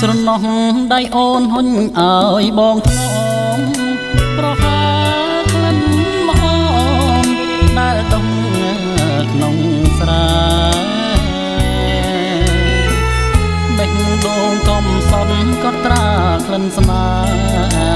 ស្រណោះដៃអូនហុញឲ្យបងថ្នមប្រហើក្លិនមកដែលតំក្នុងស្រែបេះដូងកំសត់ក៏ត្រាក្លិនស្នេហ៍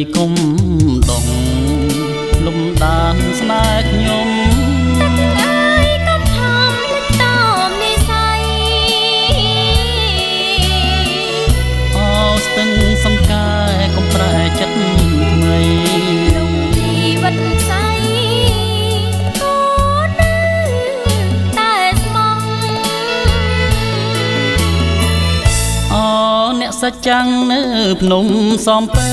យគុំដងលំដានស្នេហ៍ខ្ញុំអើយកុំថំលិតមនិស័យអោស្ទឹងសំកែកុំប្រែចិត្តថ្មីក្នុងជីវិតខ្សៃអូនតែស្មងអូអ្នកសច្ចាំងនៅភ្នំសំពើ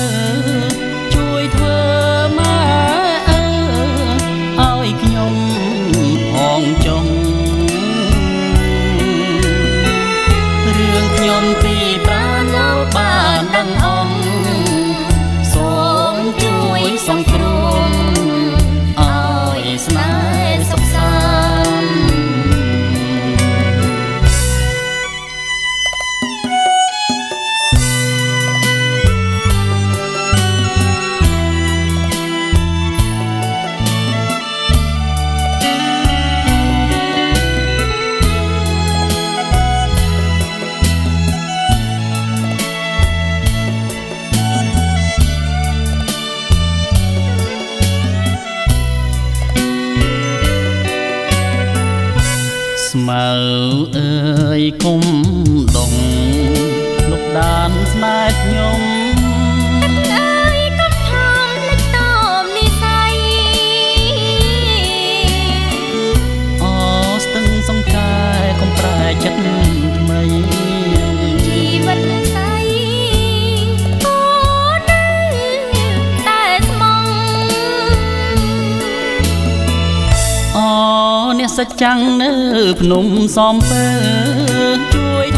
ស្មៅអើយគុំដងលុបដានស្នេហ៍ខ្ញុំ សច្ចាំងនៅ ភ្នំសំពើជួយធ្វើ